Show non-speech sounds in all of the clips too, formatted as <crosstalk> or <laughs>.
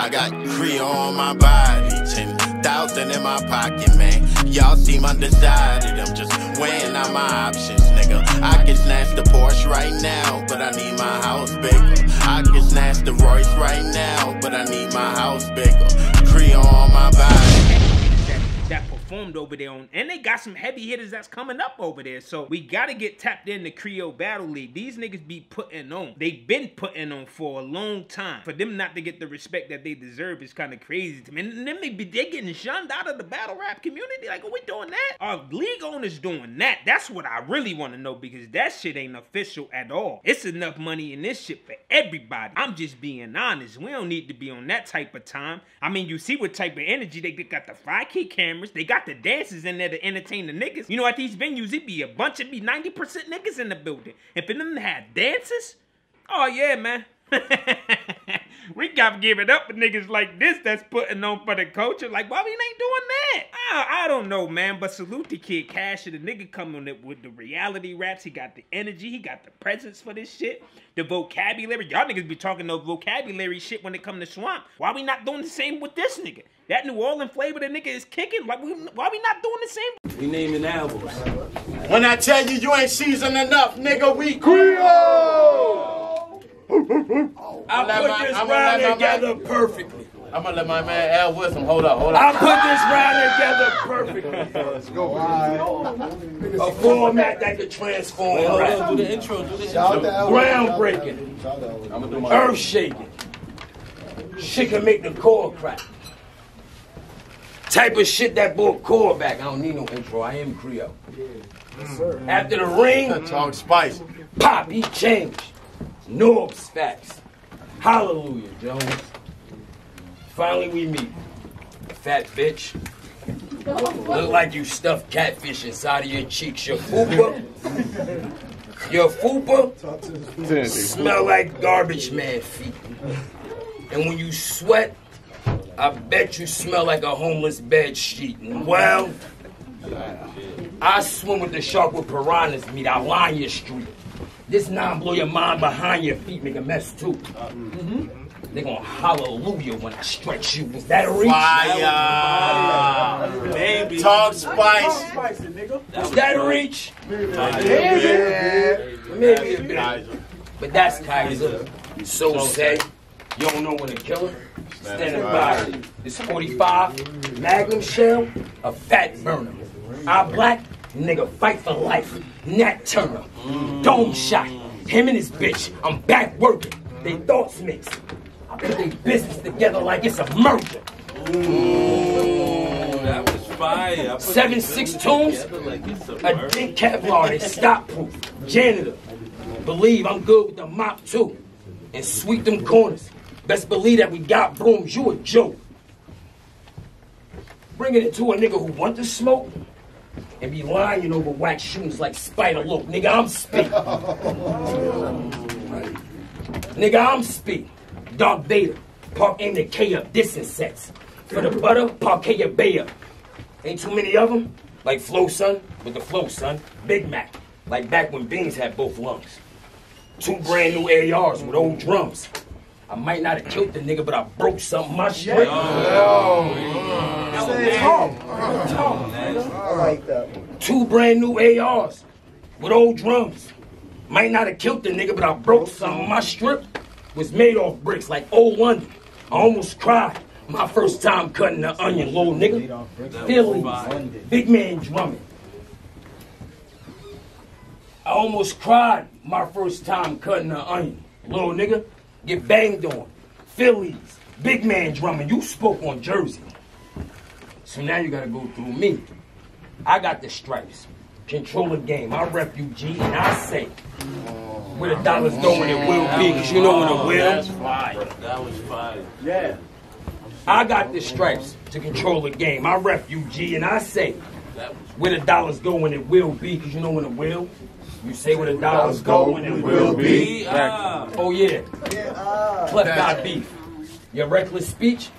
I got Creole on my body, 10,000 in my pocket, man. Y'all seem undecided, I'm just weighing out my options, nigga. I can snatch the Porsche right now, but I need my house bigger. I can snatch the Royce right now, but I need my house bigger. Creole on my body. Performed over there on, and they got some heavy hitters that's coming up over there. So we gotta get tapped in the Creole Battle League. These niggas be putting on. They've been putting on for a long time. For them not to get the respect that they deserve is kind of crazy to me. And then they be they getting shunned out of the battle rap community. Like, are we doing that? Are league owners doing that? That's what I really want to know because that shit ain't official at all. It's enough money in this shit for everybody. I'm just being honest. We don't need to be on that type of time. I mean, you see what type of energy they they got the 5K cameras, they got the dances in there to entertain the niggas. You know, at these venues, it'd be a bunch, it be 90% niggas in the building. For them to have dances, oh yeah, man. <laughs> we gotta give it up for niggas like this that's putting on for the culture. Like, why we ain't doing that? I, I don't know, man. But salute the kid Cash, and the nigga coming up with the reality raps. He got the energy, he got the presence for this shit, the vocabulary. Y'all niggas be talking no vocabulary shit when it come to swamp. Why we not doing the same with this nigga? That New Orleans flavor the nigga is kicking. Like, we, why we not doing the same? We naming albums. When I tell you you ain't seasoned enough, nigga, we Creole! I let put my- this I'ma round let my together perfectly. I'm gonna let my man Al Wilson hold up, hold up. I up. put this round together perfectly. Let's go. A format that could transform rap. Do the intro. Do the Shout out intro. to Groundbreaking, Shout out to L. I'm gonna do my. earth shaking. Shit can make the core crack. Type of shit that brought core back. I don't need no intro. I am Creole. After the ring, Talk spice. pop, he changed. Norbs facts. Hollaluyah, Jones. Finally we meet. Fat bitch. Look like you stuffed catfish inside of your cheeks. Your fupa. Your fupa smell like garbage man feet. And when you sweat, I bet you smell like a homeless bed sheet. Well, I swim with the shark with piranhas meet. I line your street. This nine blow your mind behind your feet, make a mess too. Mm-hmm. They gonna hallelujah when I stretch you. Is that a reach? Fire. Baby. Talk spice. Is that a reach? Maybe a bit. But that's Kaiser. So say, you don't know when to kill her? Standing by. It's 45, Magnum shell, a fat burner. I black, nigga fight for life. Nat Turner, dome shot. Him and his bitch, I'm back working. They thoughts mixed. I put they business together like it's a merger. That was fire. Seven six tunes, like a murder. dick Kevlar, they stop proof. Janitor, believe I'm good with the mop too. And sweep them corners. Best believe that we got brooms, you a joke. Bringing it to a nigga who want to smoke and be lying over wax shoes like Spider Look. Nigga, I'm speak. <laughs> Nigga, I'm speak. Dark Vader, park aim the K up, distance sets. For the butter, parquet your bay up. Ain't too many of them. Like Flow Son, with the Flow Son. Big Mac, like back when Beans had both lungs. Two brand new ARs with old drums. I might not have killed the nigga, but I broke something my shit. I like that. Two brand new ARs with old drums. Might not have killed the nigga, but I broke some. My strip was made off bricks like old London. I almost cried. My first time cutting the onion, little nigga. Phillies, big man drumming. I almost cried my first time cutting the onion, little nigga. Get banged on. Phillies, big man drumming. You spoke on Jersey. So now you gotta go through me. I got the stripes. Control the game. I refugee and I say where the dollars going it will be, cause you know when it will. fire. That was fire. Yeah. I got the stripes to control the game. I refugee and I say where the dollars go when it will be, cause you know when it will. You say where the dollars go when it will be. Ah. Oh yeah. Clef got beef. Your reckless speech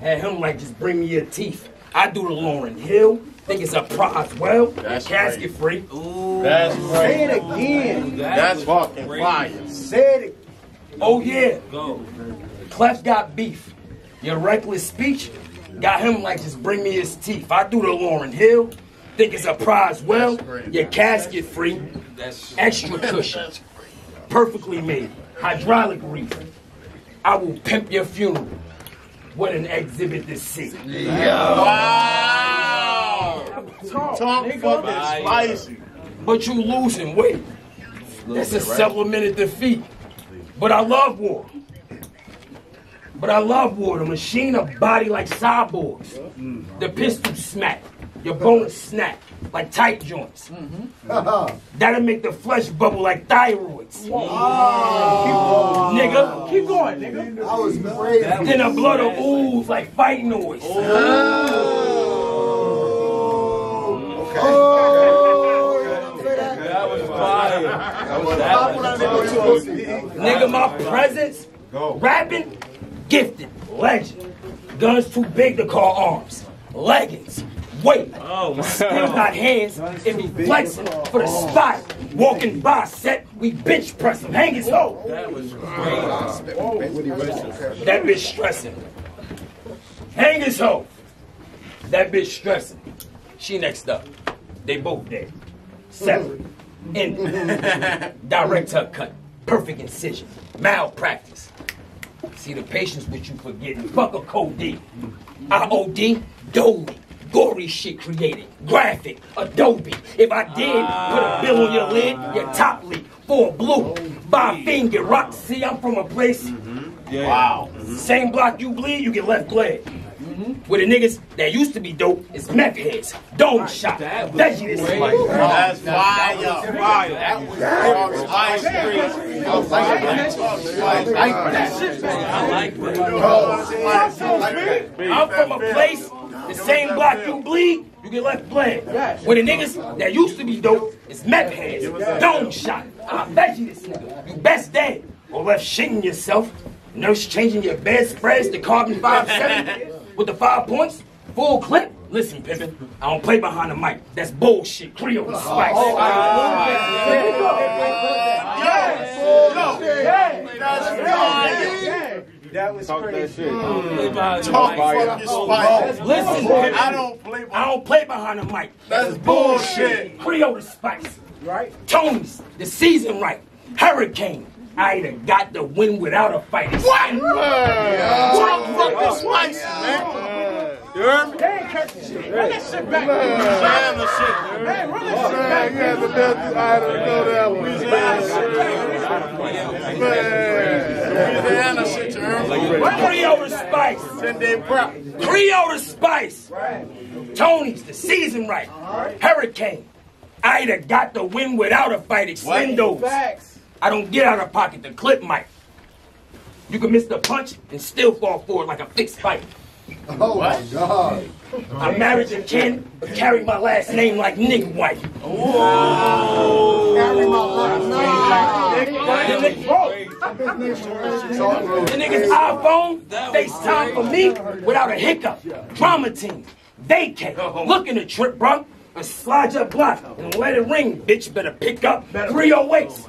had him like just bring me your teeth. I do the Lauryn Hill. Think it's a prize. Well, That's casket free. That's Say it again. That's fucking fire. Say it. Oh yeah. Go. Clef got beef. Your reckless speech got him like just bring me his teeth. I do the Lauryn Hill, think it's a prize. Well, your casket free, <laughs> extra cushion, perfectly made, hydraulic reef. I will pimp your funeral. What an exhibit to see. Wow. Talk fucking spicy. But you losing weight. That's a supplemented defeat. But I love war. But I love war. The machine a body like cyborgs. Mm-hmm. The pistol smack. Your bones snap like tight joints. Mm-hmm. That'll make the flesh bubble like thyroids. Ah. Nigga. Keep going, nigga. I was crazy. Then the blood will ooze like fight noise. Oh. Oh, that was fire. That was that was Nigga, my presence, rapping, gifted, legend. Guns too big to call arms. Leggings, weight. Oh my Still got hands and be flexing for the spot. Walking by set, we bench press him. Hang his hoe. That was great. That bitch stressing. Hang his hoe. That bitch stressing. She next up. They both dead. Separate. In direct tuck cut. Perfect incision. Malpractice. See the patience with you forgetting. Fuck a codeine. Mm-hmm. I OD, Dolly. Gory shit created. Graphic. Adobe. If I did, put a bill on your lid, your top lid. For a blue. By finger. Rock. See, I'm from a place. Mm-hmm. Wow. Mm-hmm. Same block you bleed, you get left bled. Where the niggas that used to be dope is meth heads, dome shot, veggie this nigga. That's fire. Fire. That was talk spicy. I like that. Talk spicy. I like that. I like that. Talk spicy. I like that. I'm from a place, the same block you bleed, you get left bled. Where the niggas that used to be dope is meth heads, dome shot, I veggie this nigga. You best dead or left shitting yourself. Nurse changing your bedspreads to carbon five seven with the five points, full clip. Listen, Pippin, I don't play behind the mic. That's bullshit. Creole and spice. That was crazy. Talk fucking spicy. Listen, Pippin, I don't play I don't play behind the mic. That's bullshit. Creole and spice. Right? Tony's, the season right. Hurricane. I either got the win without a fight. What? Talk fucking spicy, man. You heard me? Run that shit back. Louisiana shit. Hey, run that shit back. Yeah, the best. I don't know that one. Louisiana shit. Man. Louisiana shit, you heard me? Creole and spice. Ten day prep. Creole and spice. Tony's, the season right. Hurricane. I either got the win without a fight. Extendos. I don't get out of pocket. The clip mic. You can miss the punch and still fall forward like a fixed fight. Oh my God. I'm married to Ken, but carry my last name like Nick White. Oh. Carry my last The nigga- the nigga's iPhone, FaceTime for me without a hiccup. Drama team, vacate. Look in the trip, bro. And slide your block and let it ring. Bitch, better pick up 308s.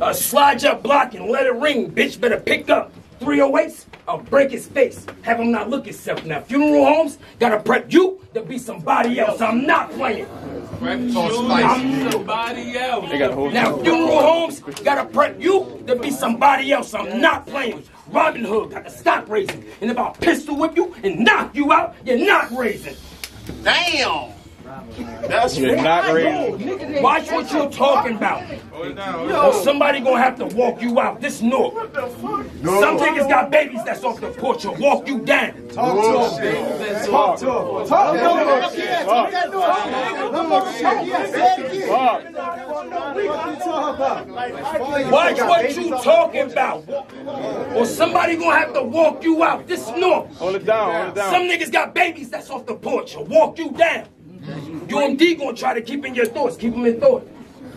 Uh, slide your block and let it ring. Bitch, better pick up 308s. I'll break his face. Have him not look himself. Now, funeral homes gotta prep you to be somebody else. I'm not playing. I'm- Somebody else. now, funeral homes gotta prep you to be somebody else. I'm not playing. Robin Hood got to stop raising. And if I pistol whip you and knock you out, you're not raising. Damn. That's You're not ready. Watch what you're talking about. Or somebody gonna have to walk you out. This North. Some niggas got babies that's off the porch will walk you down. Talk to him. Talk to him. Talk to him. No more shit. Yeah, say it again. What you talking about? Watch what you talking about. Or somebody gonna have to walk you out. This North. Hold it down, hold it down. Some niggas got babies that's off the porch will walk you down. UMD gonna try to keep in your thoughts, keep them in thought.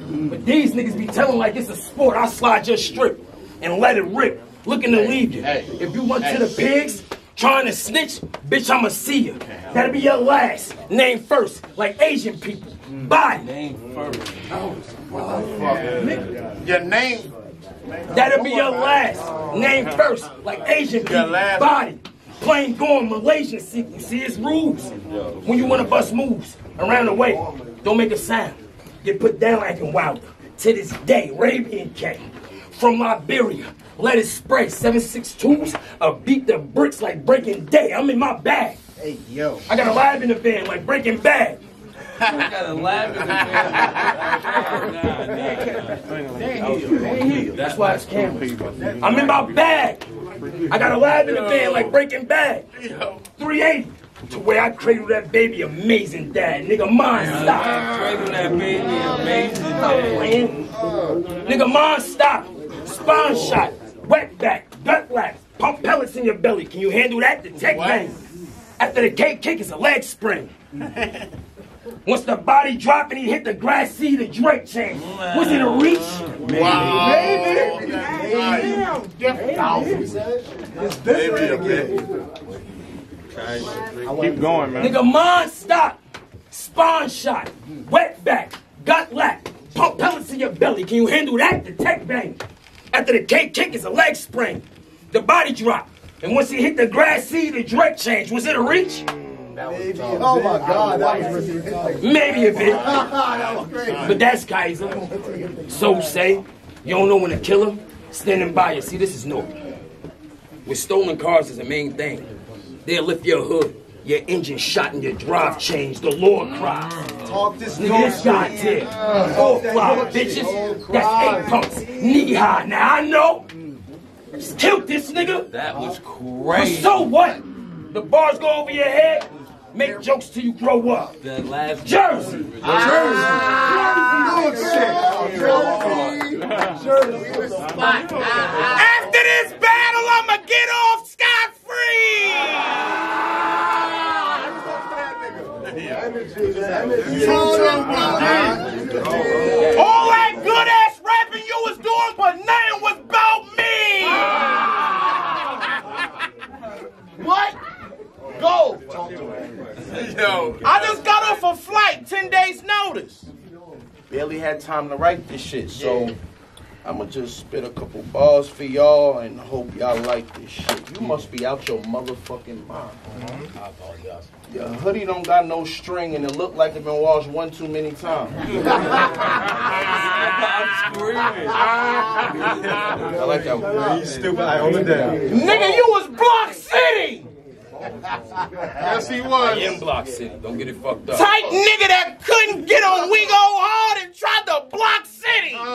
But these niggas be telling like it's a sport. I slide your strip and let it rip. Looking to leave you. If you went to the pigs trying to snitch, bitch, I'ma see you. That'll be your last. Name first, like Asian people. Mm. Body. your name. That'll be your last. Name first, like Asian people. last. Body. Plain going Malaysian sequel. See its rules. When you wanna bust moves around the way, don't make a sound. Get put down like in Wilder. To this day, Arabian K. From Liberia, let it spray. 762s, uh, beat the bricks like Breaking Day. I'm in my bag. Hey, yo. I got a live in the van like Breaking Bad. <laughs> I got a lab in the van. <laughs> That's why it's cameras. I'm in my bag. I got a live in the van like Breaking Bad. 380. To where I cradle that baby, amazing dad. Nigga, mine stop. Cradle that baby, amazing. Playing. Nigga, mine stop. Spine shot. Wet back. Gut laps. Pump pellets in your belly. Can you handle that? The tech bang. After the cake kick, it's a leg spring. <laughs> Once the body drop and he hit the grass seed, the Drake change. Was it a reach? Wow. Maybe. Damn. It's different again. Keep going, man. Nigga, mine stop. Spawn shot. Wet back. Gut lap. Pump pellets in your belly. Can you handle that? The tech bang. After the cake kick, it's a leg spring. The body drop. And once he hit the grass seed, the Drake change. Was it a reach? Maybe. Oh my God, that was really Maybe a bit. <laughs> that was crazy. But that's Kaiser. So say, you don't know when to kill him? Standing by you. See, this is no. With stolen cars is the main thing. They'll lift your hood, your engine shot, and your drive changed. The Lord cries. Talk this Nigga, this guy here. All fly bitches. That's eight pumps. Knee high. Now I know. Just killed this nigga. That was But crazy. so what? The bars go over your head. Make jokes till you grow up. That last Jersey. Good shit. Jersey. Jersey. After this battle, I'ma get off scot free. All that good ass rapping you was doing, but nothing was about me. What? Go. Yo. I just got off a flight, 10 days notice. Barely had time to write this shit, so I'ma just spit a couple bars for y'all and hope y'all like this shit. You must be out your motherfucking mind. Mm-hmm. Your hoodie don't got no string and it look like it been washed one too many times. <laughs> I'm screaming. I like that one. Stupid. I hold it down. Nigga, you was Block City! Yes, he was. in Block City. Don't get it fucked up. Tight nigga that couldn't get on We Go Hard and tried to block City. What?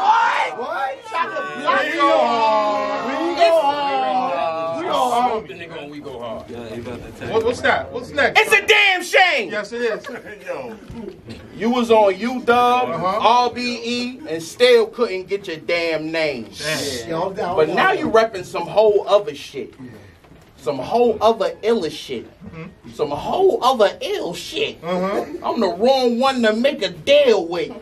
What? What? Tried to block We go hard. We go hard. We go hard. The nigga on We Go Hard. What, what's that? What's next? It's a damn shame. Yes, it is. <laughs> Yo. You was on UW, Uh-huh. RBE, and still couldn't get your damn name. Yo, But now you repping some whole other shit. Mm-hmm. Some whole other ill shit. Some whole other ill shit. I'm the wrong one to make a deal with.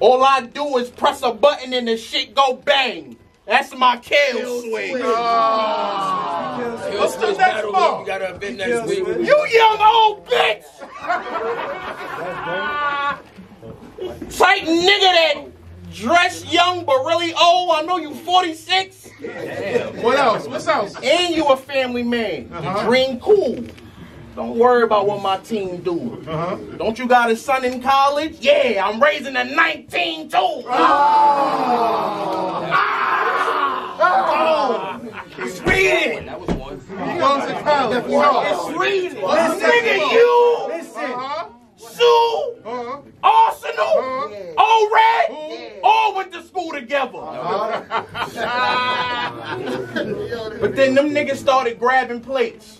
All I do is press a button and the shit go bang. That's my kill ah. switch. What's the next? You got a event next week. You young old bitch! <laughs> Tight nigga that dress young but really old. I know you 46. What else? What's else? And you a family man. Uh-huh. Dream cool. Don't worry about what my team do. Uh-huh. Don't you got a son in college? Yeah, I'm raising a 19 too. Ah! It's reading. That was one. He goes to college. It's reading. Nigga, you, Uh-huh. Sue, Uh-huh. Arsenal, Uh-huh. all red, all went to school together. but then them niggas started grabbing plates.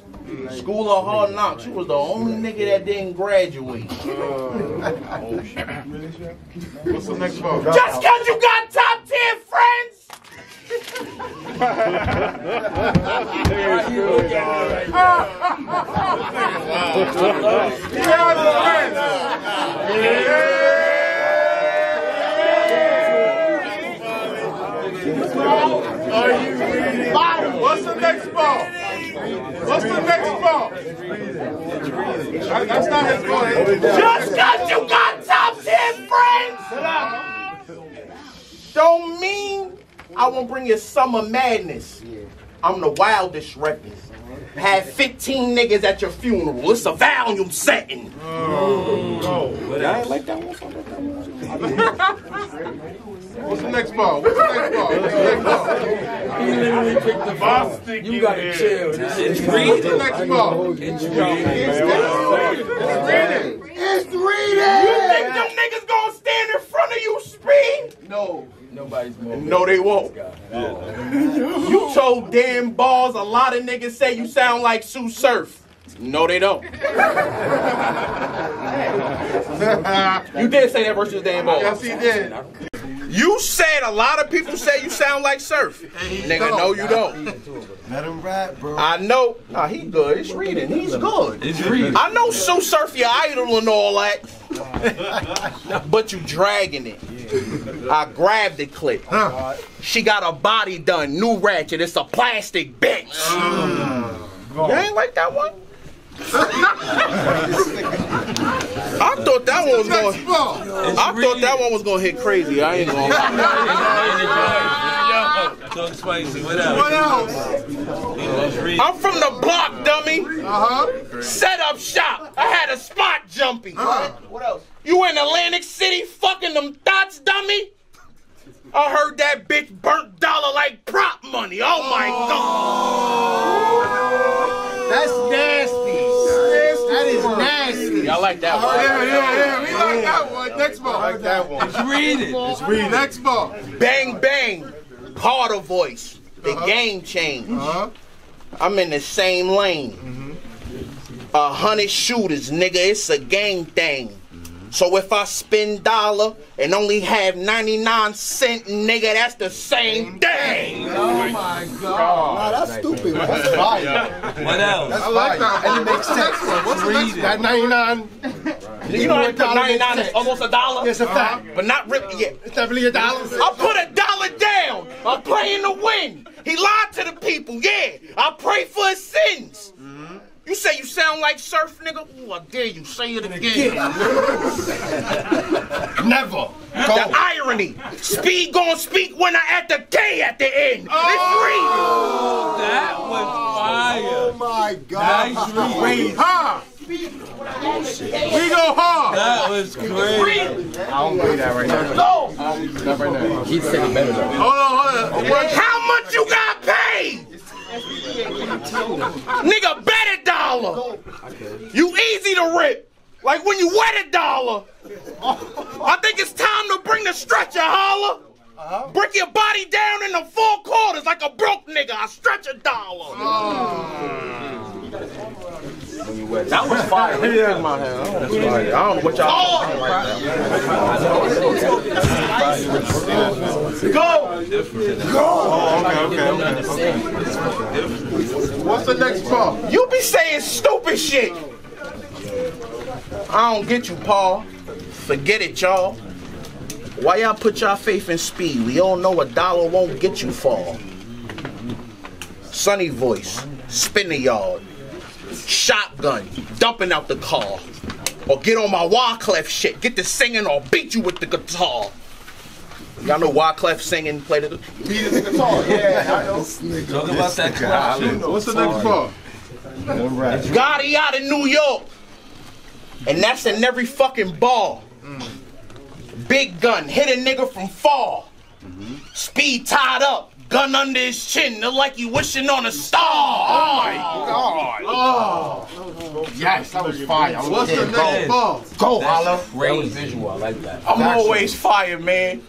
School of Hard Knocks. You was the only nigga that didn't graduate. What's the next ball? Just cause you got top 10 friends. What's the next ball? What's the next ball? That's not his ball. Eh? Just cause you got won't bring you summer madness. I'm the wildest record. Had 15 niggas at your funeral. It's a volume setting. Oh, I ain't like that one. <laughs> What's the next ball? What's the next ball? What's the next ball? He literally picked the ball. You gotta chill. This is What's the next ball? It's You reading. think them niggas gonna No. Nobody's more. No, they won't. You told Dan Balls a lot of niggas say you sound like Sue Surf. No, they don't. <laughs> <laughs> you did say that versus Dan Balls. Yes, he did. You said a lot of people say you sound like Surf. Nigga, no, you don't. Let him rap, bro. I know. Nah, he good. He's reading. He's good. It's reading. I know Sue Surf your idol and all that. <laughs> but you dragging it. I grabbed the clip. She got a body done. New ratchet. It's a plastic bitch. You ain't like that one? <laughs> I thought that one was going. ball. I thought that one was gonna hit crazy. I ain't gonna. lie. <laughs> Talk spicy. What else? What else? I'm from the block, dummy. Uh-huh. Set up shop. I had a spot jumping. What else? I one. Yeah, yeah, yeah. We like that one. Next ball. like that one. Read it. It's reading. Next ball. Bang bang. Carter voice. The game changed. Uh-huh. I'm in the same lane. A hundred shooters, nigga. It's a gang thing. So if I spend dollar and only have 99 cent, nigga, that's the same thing. Oh my god. Nah, that's stupid. man. That's fire. What else? That's I like fire. that. And it makes sense. What's the next That 99, You know I put dollar 99 is almost a dollar? it's a fact. Uh-huh. But not really yet. It's not really a dollar. I put a dollar down. I'm playing to win. He lied to the people. Yeah, I pray for his sins. Mm-hmm. You say you sound like surf, nigga? Ooh, I dare you. Say it again. <laughs> Never. The Go. irony. Spee gon' speak when I add the K at the end. Oh. That was oh fire. Oh my God. Nice That's crazy. Ha! We go hard. That was crazy. I don't do that right now. He said it better though. Hold on, hold on. How much you got paid? Nigga, bet a dollar. You easy to rip. Like when you wet a dollar. I think it's time to bring the stretcher, holla. Uh-huh. Break your body down into four quarters like a broke nigga. I stretch a dollar. Ah. That was fire. <laughs> Me my hand. I don't know what y'all. Oh! Go. Go! Oh, Okay, okay, okay. What's the next ball? You be saying stupid shit. I don't get you, Paul. Forget it, y'all. Why y'all put y'all faith in Spee? We all know a dollar won't get you far. Sunny voice, spin the yard, shotgun, dumping out the car. Or get on my Wyclef shit, get the singing or beat you with the guitar. Y'all know Wyclef singing, play the Beat the guitar. Yeah, I know. <laughs> Talk about that club shit. What's the next ball? Gotti out in New York. And that's in every fucking ball. Mm. Big gun, hit a nigga from far. Mm-hmm. Spee tied up, gun under his chin, look like he wishing on a star. Oh, Yes, that was fire. I What's the yeah, next ball? Go, Holla. Great visual. I like that. I'm always fire, man.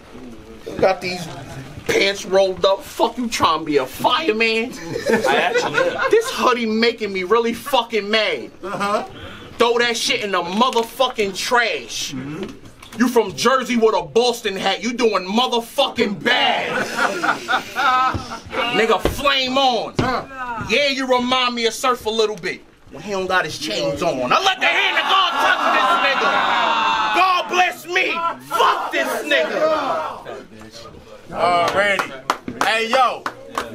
Got these pants rolled up. Fuck you trying to be a fireman? I actually am. This hoodie making me really fucking mad. Uh-huh. Throw that shit in the motherfucking trash. You from Jersey with a Boston hat, you doing motherfucking bad. <laughs> Nigga, flame on. Yeah, you remind me of Surf a little bit. When he don't got his chains on. I let the hand of God touch this nigga. God bless me. Fuck this nigga. Alrighty. Hey, yo.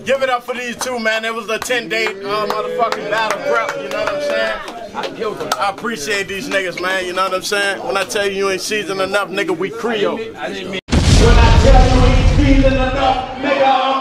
Give it up for these two, man. It was a 10 day uh, motherfucking battle prep, you know what I'm saying? I appreciate these niggas, man, you know what I'm saying? When I tell you you ain't seasoned enough, nigga, we Creole. I. When I tell you ain't feeling enough, nigga, I'm